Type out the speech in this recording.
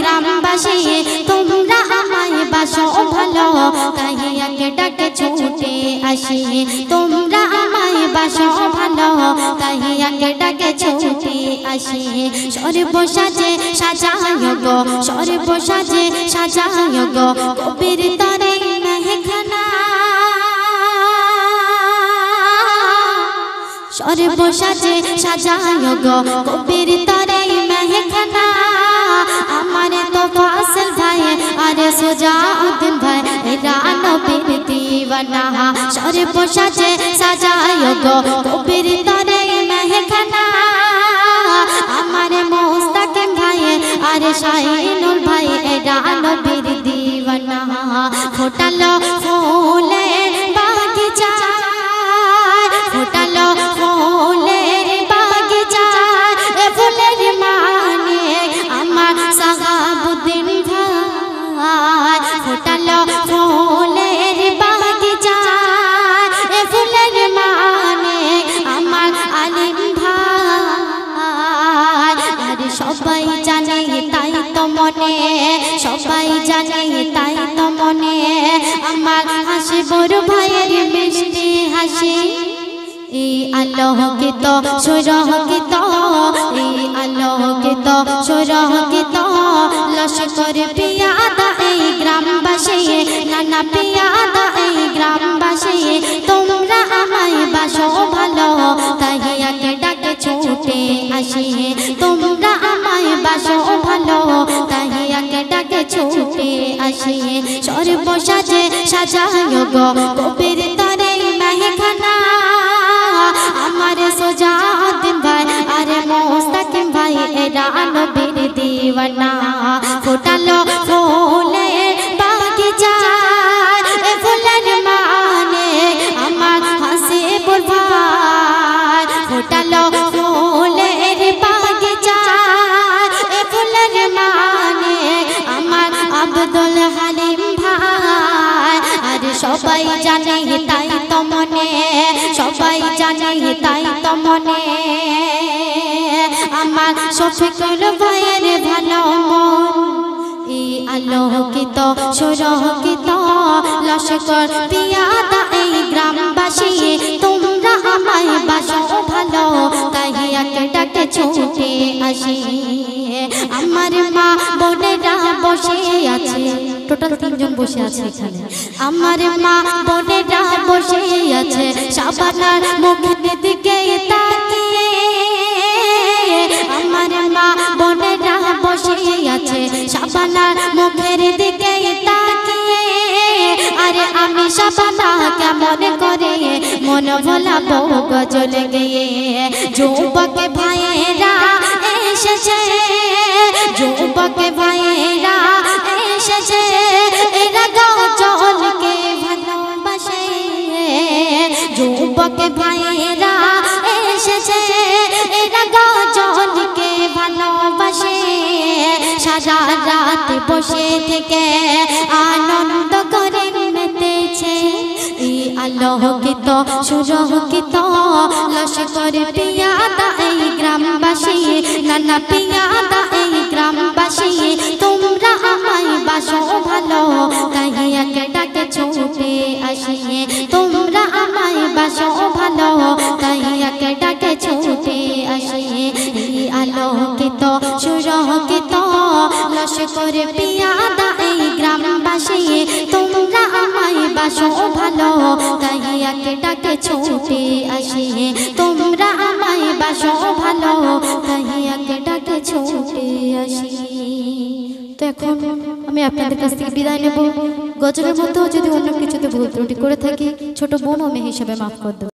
গ্রামবাসী, তোমরা আমায় বাসো ভালো আগে ডাকে ছুটে আসি। তোমরা আমায় বাসো ভালো আগে ডাকে ছুটে আসি। কবির তরে মেহখানা সর্বসাজে সাজায় গো, কবির তরে মেহখানা আমার তো ফাসল ভাই আরে সুজাউদ্দিন ভাই রানো বীর দিওয়ানা সর্বসাজে সাজায় গো কবির তরে মেহখানা আমার মোস্তাকিম ভাই আরে শাহিনুল ভাই রানো বীর দিওয়ানা ফোটালো সবাই জানে, তাই তো মনে। সবাই জানে, তাই তো মনে। আমার হাসি বড় ভাইয়ের মিষ্টি হাসি। এই আলোকিত গীত এই আলোকিত গীত লস্কর পিয়াদা আসি সর্বসাজে সাজায় গো, কবির তরে মেহখানা। আমার সোজাউদ্দিন ভাই আরে মোস্তাকিম ভাই, এরা নবীর দিওয়ানা। সবাই জানে তাই তো মনে, সবাই জানে তাই তো মনে। আমার শফিকুল ভাইয়ের ভালো মন, এই আলোকিত সুরকিত লস্কর পিয়াদা ডাকে ছুটে আসি। আমার মা বোনেরা বসে আছে। টোটাল তিনজন বসে আছে এখানে। আমার মা বোনেরা বসে আছে। সাবানার মুখের দিকে তাকিয়ে। আমার মা বোনেরা বসে আছে। সাবানার মুখের দিকে ভোলাবো গজলে গিয়ে, যুবক ভাইয়েরা এসেছে, যুবক ভাইয়েরা এসেছে, এরা গজলকে ভালোবাসে, যুবক ভাইয়েরা এসেছে, এরা গজলকে ভালোবাসে, সারা রাত বসে থেকে আনন্দ এই আলোকিত সুরকিত লস্কর পিয়াদা এই গ্রামবাসী, নানা পিয়াদা এই গ্রামবাসী। তোমরা আমায় বাসো ভালো, তাই ডাকে ছুটে আসি। তোমরা আমায় বাসো ভালো, তাই ডাকে ছুটে আসি। এই আলোকিত সুরকিত লস্কর পিয়াদা এই গ্রামবাসী। তোমরা আমায় বাসো ভালো, তাই একে ডাকে ছুটে আসি। তোমরা আমায় বাসো ভালো তাহিয়াকে ডাকে ছুটে আসি। তো এখন আমি আপনাদের কাছ থেকে বিদায় নেব। গজলের মধ্যেও যদি অন্য কিছুতে ভুল ত্রুটি করে থাকি, ছোট বোন আমি হিসেবে মাফ করে দেবো।